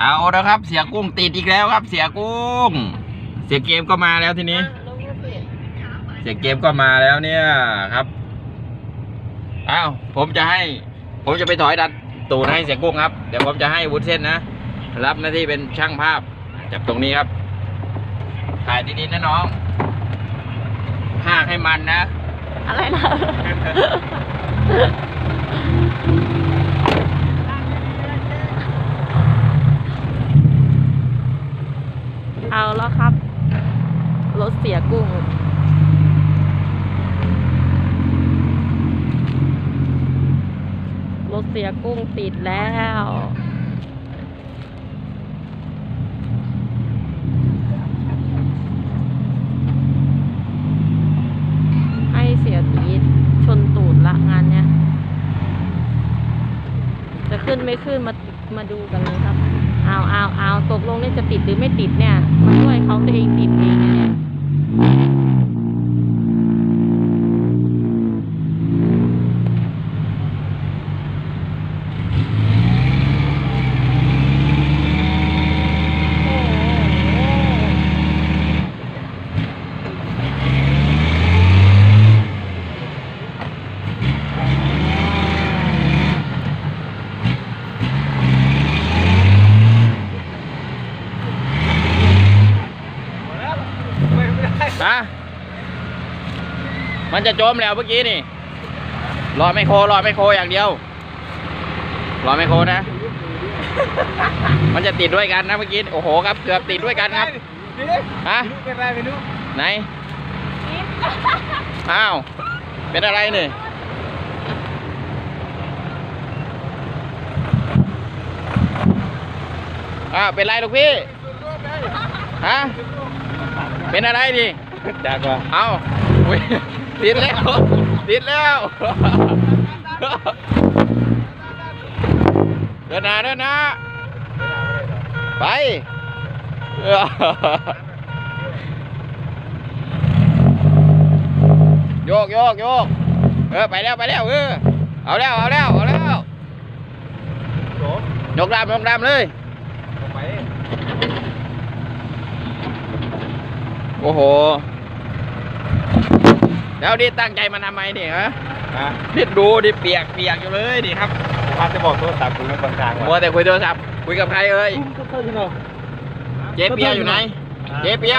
เอาแล้วครับ เสียกุ้งติดอีกแล้วครับ เสียกุ้ง เสียเกมก็มาแล้วทีนี้ เสียเกมก็มาแล้วเนี่ยครับอ้าวผมจะให้ ผมจะไปถอยดัดตูนให้เสียกุ้งครับ เดี๋ยวผมจะให้วุ้นเส้นนะ รับหน้าที่เป็นช่างภาพจับตรงนี้ครับ ถ่ายดีๆนะน้องภาคให้มันนะ อะไรนะ เอาแล้วครับ รถเสียกุ้ง รถเสียกุ้งติดแล้วให้เสียตีดชนตูดละงานเนี้ยจะขึ้นไม่ขึ้นมามาดูกันเลยครับ เอาเอาเอาตกลงเนี่ยจะติดหรือไม่ติดเนี่ยมาช่วยเขาตัวเองติดเองเนี่ย ฮะมัน จะจมแล้วเมื่อกี้นี่ รอไม่โครอไม่โคอย่างเดียว รอไม่โคนะ มันจะติดด้วยกันนะเมื่อกี้ โอ้โหครับ เกือบติดด้วยกันครับฮะเป็นไรไม่รู้ไหน อ้าว เป็นอะไรนี่อ้าวเป็นไรลูกพี่ ฮะ เป็นอะไรดิจากว่า เอาอุ๊ย ติดแล้ว ติดแล้วเดินหน้าเดินหน้าไปโยกโยกโยกเออไปแล้วไปแล้วเออเอาแล้วเอาแล้วเอาแล้วโยกดำยกดำเลยโอ้โห แล้วดิตั้งใจมาทำไมเนี่ยฮะฮะดิดูดิเปียกเปียกอยู่เลยดิครับพาจะบอกโทรศัพท์คุณเป็นคนกลางมัวแต่คุยโทรศัพท์คุยกับใครเอ่ยก็เท่าที่เราเจ๊เปียอยู่ไหน เจ๊เปีย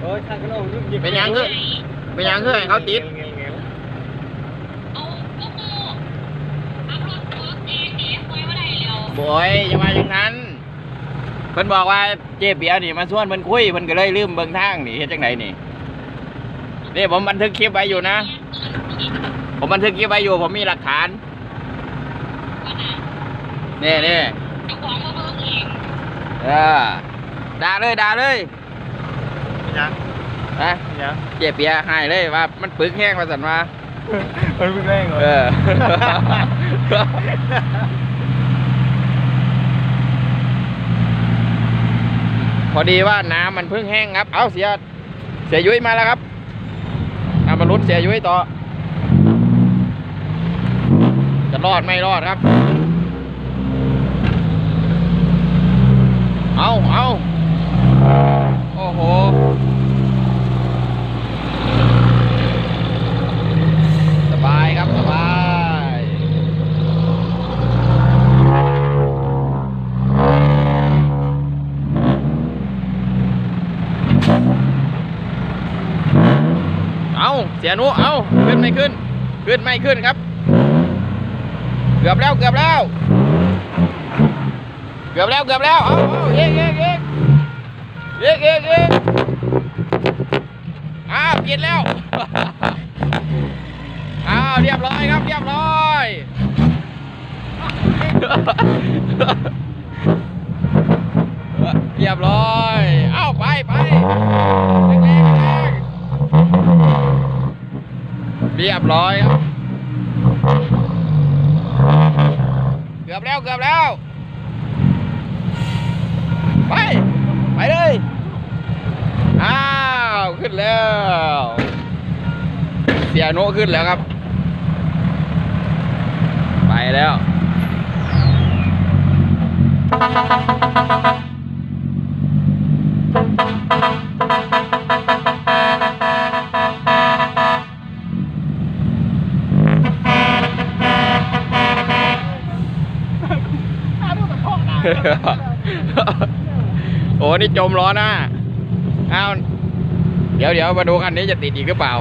โอ้ยทางก็เราเป็นยังคือเป็นยังคือให้เขาติดบอยอย่ามาอย่างนั้นเพิ่นบอกว่าเจ๊เปียนี่มาชวนเพิ่นคุยเพิ่นก็เลยลืมเบิ่งทางนี่เฮ็ดจังไดนี่ นี่ผมบันทึกคลิปไว้อยู่นะ ผมบันทึกคลิปไว้อยู่ ผมมีหลักฐานนี่นี่เออด่าเลยด่าเลยยังนะยังเจ๊เปียให้เลยว่า มันปึกแห้งมาสั่นมามันเพิ่งแรงเหรอเออพอดีว่าน้ำมันเพิ่งแห้งครับ เอาเสีย เสียยุ้ยมาแล้วครับเอา มาลุ้นเสียยุ้ยต่อ จะรอดไม่รอดครับ เอาเอาโอ้โห สบายครับ สบาย เอาเสียนุเอาขึ้นไม่ขึ้น ขึ้นไม่ขึ้นครับ เกือบแล้วเกือบแล้ว เกือบแล้วเกือบแล้ว เอาเอาเอกเอกเอกเอกเอกเอกอ้าวกินแล้ว อ้าวเรียบร้อยครับเรียบร้อยเรียบร้อย เอ้าไปไปแรงๆแรงๆ เรียบร้อยครับ เกือบแล้วเกือบแล้ว ไป ไปเลย อ้าว ขึ้นแล้ว เสียโนขึ้นแล้วครับ ไปแล้ว โอ้นี่จมล้อหน้าอ้าวเดี๋ยวเดี๋ยวมาดูคันนี้จะติดอีกหรือเปล่า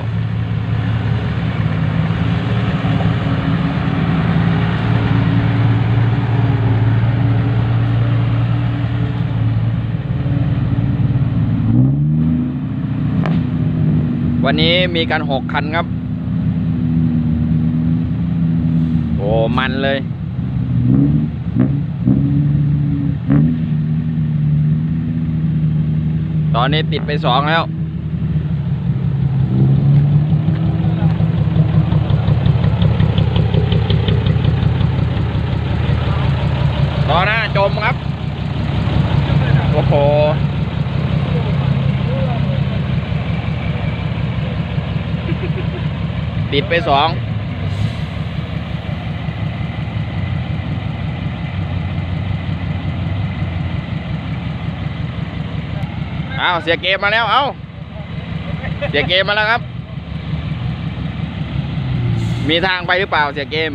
วันนี้มีกันหกคันครับ โอ้ มันเลย อนนี้ติดไปสองแล้วตอนหน้าจมครับ โอ้โหติดไปสอง เอาเสียเกมมาแล้ว เอาเสียเกมมาแล้วครับ มีทางไปหรือเปล่าเสียเกม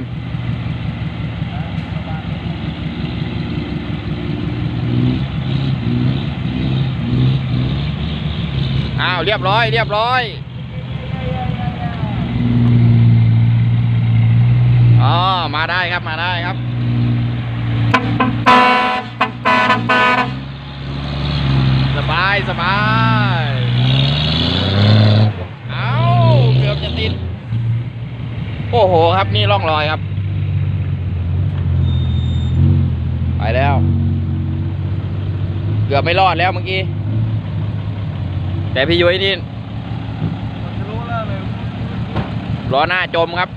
อ้าวเรียบร้อย เรียบร้อยอ๋อมาได้ครับมาได้ครับ บายสบายเอาเกือบจะติด โอ้โหครับนี่ร่องรอยครับ ไปแล้ว เกือบไม่รอดแล้วเมื่อกี้ แต่พี่ยุ้ยนี่มันจะรู้แล้วเลยล้อหน้าจมครับ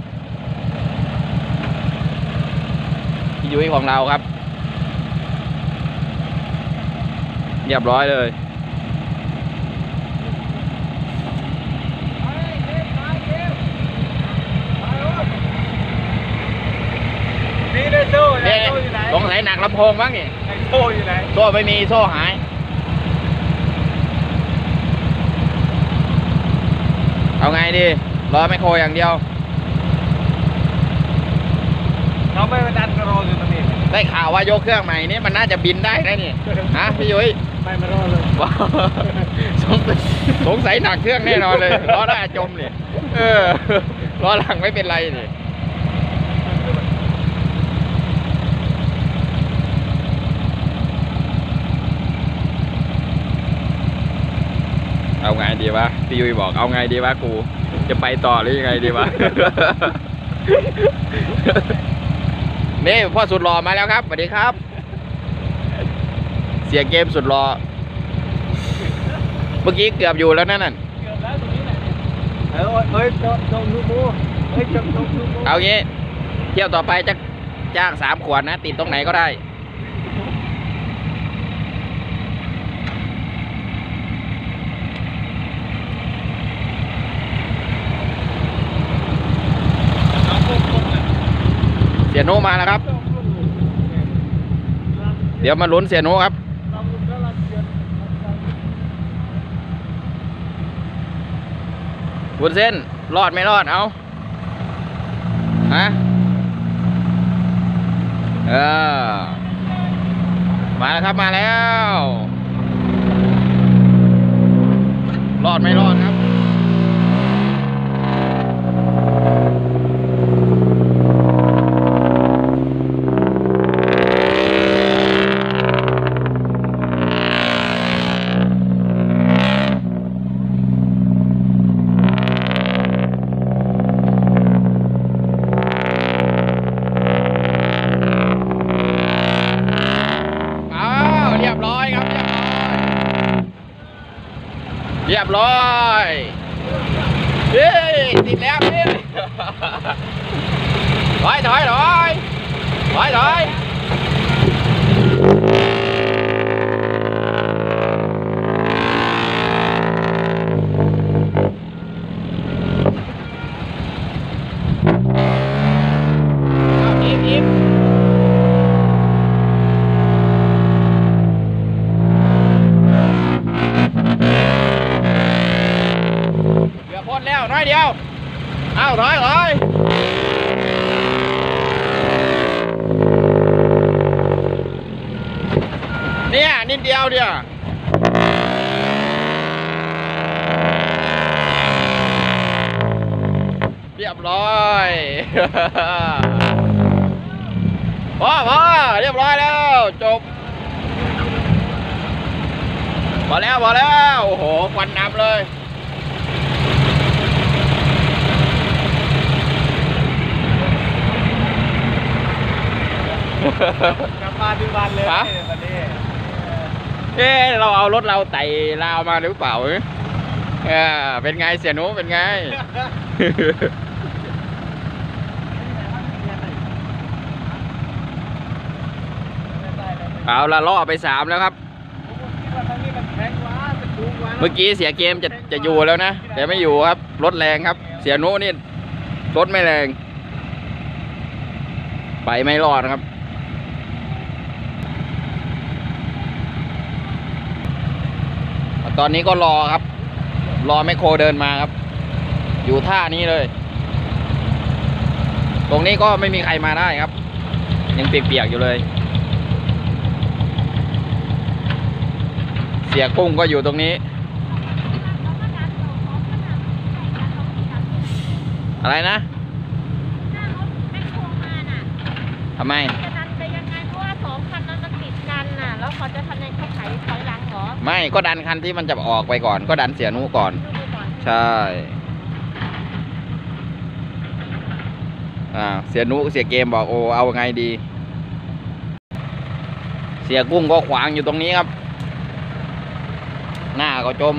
พี่ยุ้ยของเราครับ เรียบร้อยเลย นี่ได้โซ่นเนี่ยโซ่อยู่ไหนสงสัยหนักลำโพงบ้างนี่โซ่อยู่ไหนโซ่ไม่มีโซ่หาย เอาไงดี รอไมโครอย่างเดียว เขาไม่มาดันกระโรอยู่ตรงนี้ได้ข่าวว่ายกเครื่องใหม่นี่มันน่าจะบินได้นะนี่ฮะพี่ยุ้ยไม่มารอเลยว้าวสงสัยสงสัยหนักเครื่องแน่นอนเลยล้อหน้าจมเลยเออล้อหลังไม่เป็นไรนี่เอาไงดีวะพี่ยุ้ยบอกเอาไงดีวะกู จะไปต่อหรือยังไงดีวะ นี่พ่อสุดหล่อมาแล้วครับสวัสดีครับ เสียเกมสุดหล่อเมื่อกี้เกือบอยู่แล้วนั่นน่ะเกือบแล้วตรงนี้แหละเออเอ้ยจงจงลูกมูเอ้ยจงจงลูกมูเอางี้เที่ยวต่อไปจะจ้างสามขวดนะ ติดตรงไหนก็ได้ สียโนมาแล้วครับ เดี๋ยวมาลุ้นเสียโนครับ วุ้นเส้น รอดไม่รอด เอาฮะเออมาแล้วครับมาแล้ว รอดไม่รอดครับ อ้าวเรียบร้อยครับ เรียบร้อยเรียบร้อยเฮ้ยติดแล้วพี่ถอยถอยถอยถอยถอย เอาถอยถอยเนี่ยนิดเดียวเดียวเรียบร้อยพอพอเรียบร้อยแล้ว จบพอแล้วพอแล้ว โอ้โหควันน้ำเลย กลับบ้านที่บ้านเลยฮะ วันนี้เอ๊ะเราเอารถเราไต่ลาวมาหรือเปล่าเอ้ยเออเป็นไงเสียหนูเป็นไง เอาละล่อไปสามแล้วครับคิดว่าทางนี้มันแข็งวะมันสูงวะเมื่อกี้เสียเกมจะจะอยู่แล้วนะ แต่ไม่อยู่ครับ รถแรงครับ เสียหนุนี่รถไม่แรง ไปไม่รอดครับ ตอนนี้ก็รอครับ รอแมคโครเดินมาครับ อยู่ท่านี้เลย ตรงนี้ก็ไม่มีใครมาได้ครับ ยังเปียกๆอยู่เลย เสียกุ้งก็อยู่ตรงนี้ อะไรนะทำไมจะดันไปยังไงเพราะว่าสองคันนั้นมันติดกันน่ะ แล้วเขาจะทำยังไงเขาไถถอยหลังเหรอ ไม่ก็ดันคันที่มันจะออกไปก่อน ก็ดันเสียหนุก่อนดูก่อน ใช่อ่าเสียหนุเสียเกมบอกโอ้เอาไงดี เสียกุ้งก็ขวางอยู่ตรงนี้ครับ หน้าก็จม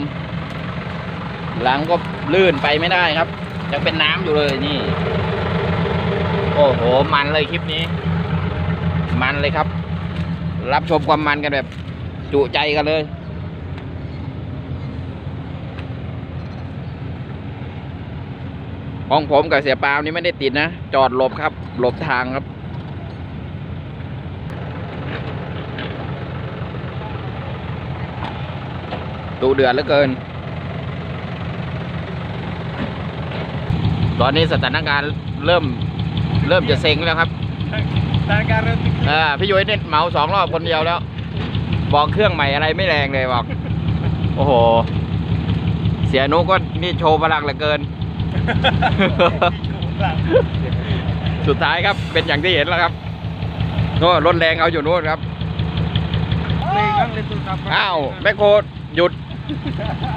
หลังก็ลื่นไปไม่ได้ครับ ยังเป็นน้ำอยู่เลยนี่ โอ้โห มันเลยคลิปนี้ มันเลยครับ รับชมความมันกันแบบ จุใจกันเลย ของผมกับเสียปาล์มนี่ไม่ได้ติดนะ จอดหลบครับ หลบทางครับ ดูเดือดเหลือเกิน ตอนนี้สถานการณ์เริ่มเริ่มจะเซ็งแล้วครับสถานการณ์เริ่มตึงอ่าพี่ยุ้ยเนี่ยเหมาสองรอบคนเดียวแล้ว บอกเครื่องใหม่อะไรไม่แรงเลยบอก โอ้โห เสียนุก็นี่โชว์พลังเหลือเกิน สุดท้ายครับเป็นอย่างที่เห็นแล้วครับโน่นรถแรงเอาอยู่นู่นครับอ้าวแมคโครหยุด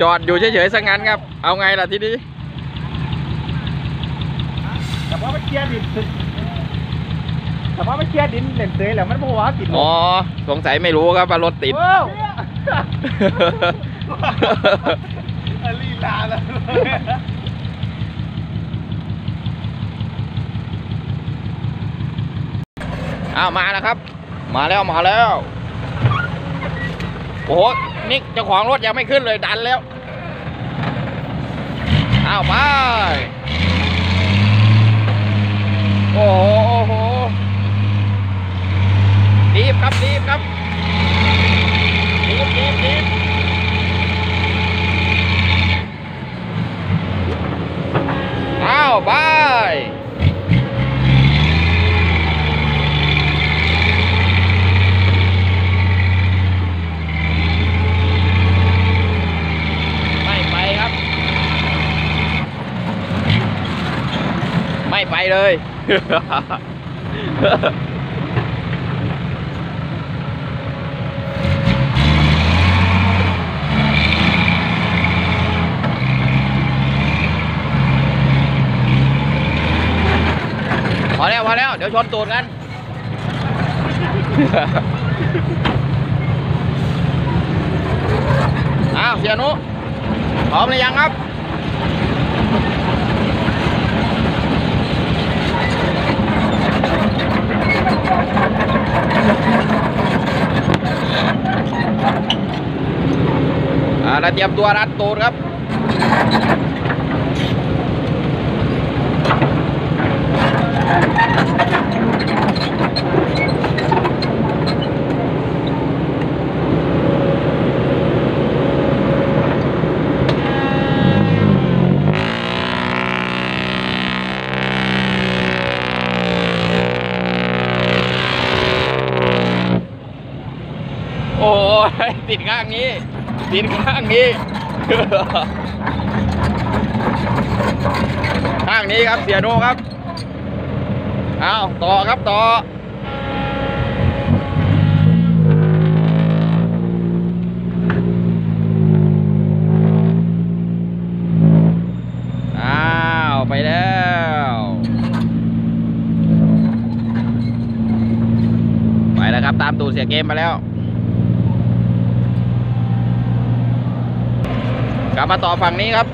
จอดอยู่เฉยๆสังงั้นครับ เอาไงล่ะทีนี้แต่ว่ามันเคลียร์ดิน แต่ว่ามันเคลียร์ดินเล่นเตยแล้วมันบอกว่ากินอ๋อสงสัยไม่รู้ครับว่ารถติด ว้าวลีลาแล้วอ้าวมาแล้วครับ มาแล้วมาแล้ว โอ้โหนี่เจ้าของรถยังไม่ขึ้นเลยดันแล้ว อ้าวไป โอ้โหโอ้โห รีบครับรีบครับรีบรีบรีบอ้าวไปไม่ไปครับไม่ไปเลย พ อแล้ว เดี๋ยวชนตูดกันอ้าวเสียหนุพร้อมหรือยังครับอ่าเตรียมตัวรัดตูดครับ โอ้ยติดข้างนี้ ติดข้างนี้ ข้างนี้ครับเสียโนครับ อาต่อครับต่ออ้าวไปแล้วไปแล้วครับตามตูเสียเกมมาแล้ว กลับมาต่อฝั่งนี้ครับ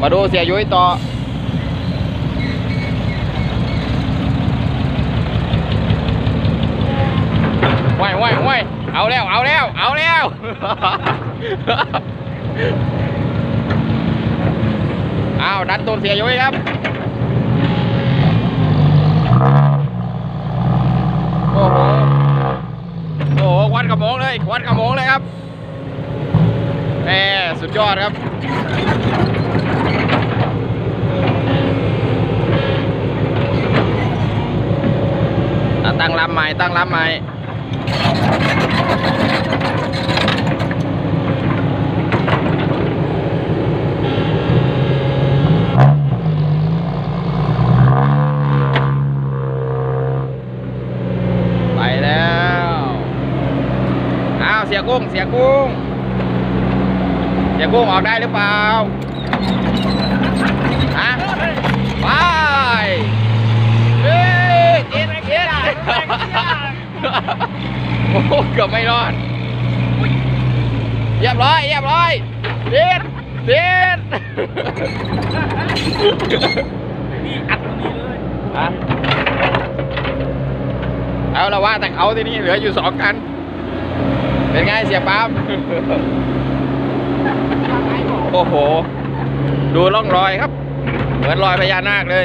มาดูเสียยุ้ยต่อ ว้ายว้ายว้ยเอาแล้ว เอาแล้ว เอาแล้ว อ้าว ดันตูดเสียอยุ้ยครับ โอ้โห โอ้โห ควันกระโมงเลย ควันกระโมงเลยครับแหมสุดยอดครับตั้งลำใหม่ ตั้งลำใหม่ กุ้งเสียกุ้ง เสียกุ้งออกได้หรือเปล่า โอ้โหเกือบไม่รอดเรียบร้อยเรียบร้อยเด็ดเด็ดนี่อัดตรงนี้เลยฮะเอาละว่าแต่เขาที่นี่เหลืออยู่สองคัน เป็นไงเสียปั๊มโอ้โห ดูร่องรอยครับ เหมือนรอยพญานาคเลย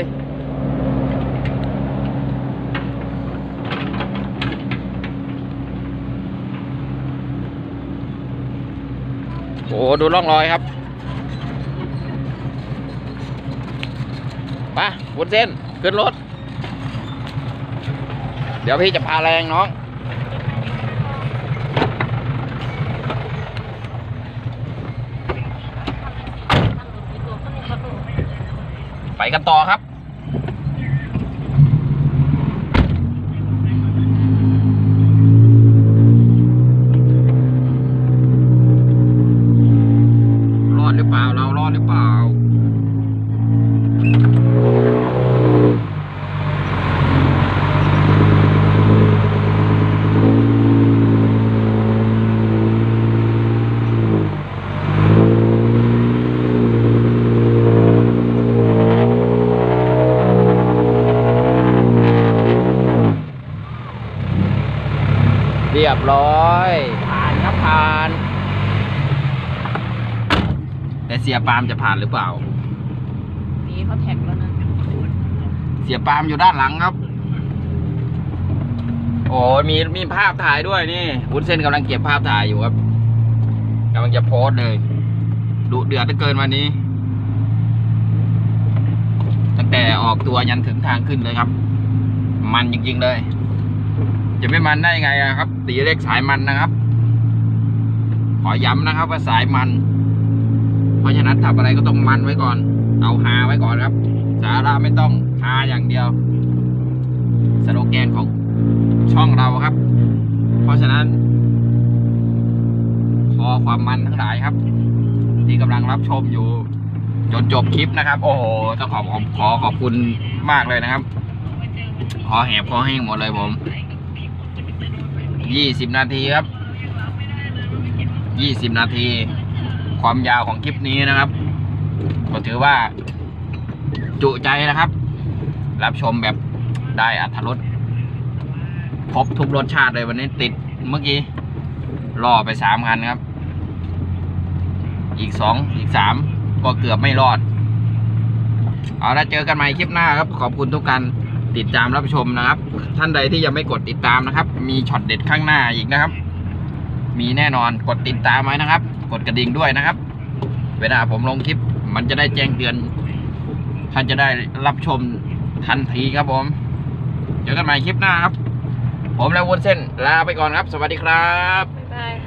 โอ้ดูร่องรอยครับไปวุ้นเส้นขึ้นรถ เดี๋ยวพี่จะพาแรงน้องไปกันต่อครับ เรียบร้อย ผ่านครับผ่าน แต่เสียปาล์มจะผ่านหรือเปล่า นี่เขาแท็กแล้วนะเสียปาล์มอยู่ด้านหลังครับ โอ้มีมีภาพถ่ายด้วยนี่วุ้นเส้นกำลังเก็บภาพถ่ายอยู่ครับกำลังจะโพสต์เลยดุเดือดเหลือเกินวันนี้ ตั้งแต่ออกตัวยันถึงทางขึ้นเลยครับ มันจริงๆเลย จะไม่มันได้ไงอะครับตีเลขสายมันนะครับ ขอย้ำนะครับว่าสายมัน เพราะฉะนั้นทำอะไรก็ต้องมันไว้ก่อน เอาฮาไว้ก่อนครับ สาระไม่ต้องฮาอย่างเดียว สโลแกนของช่องเราครับ เพราะฉะนั้น ขอความมันทั้งหลายครับ ที่กำลังรับชมอยู่จนจบคลิปนะครับ โอ้โหต้องขอขอขอขอบคุณมากเลยนะครับ ขอแหบขอแห้งหมดเลยผม ยี่สิบนาทีครับยี่สิบนาที ความยาวของคลิปนี้นะครับ ก็ถือว่า จุใจนะครับ รับชมแบบได้อัธรสครบทุกรสชาติเลยวันนี้ติดเมื่อกี้ล่อไปสามคันครับ อีกสองอีกสามก็เกือบไม่รอด เอาละเจอกันใหม่คลิปหน้าครับ ขอบคุณทุกการ ติดตามรับชมนะครับ ท่านใดที่ยังไม่กดติดตามนะครับ มีช็อตเด็ดข้างหน้าอีกนะครับ มีแน่นอนกดติดตามไว้นะครับ กดกระดิ่งด้วยนะครับ เวลาผมลงคลิป มันจะได้แจ้งเตือน ท่านจะได้รับชมทันทีครับผมเจอกันใหม่คลิปหน้าครับ ผมและวุ้นเส้นลาไปก่อนครับ สวัสดีครับ บ๊ายบายค่ะ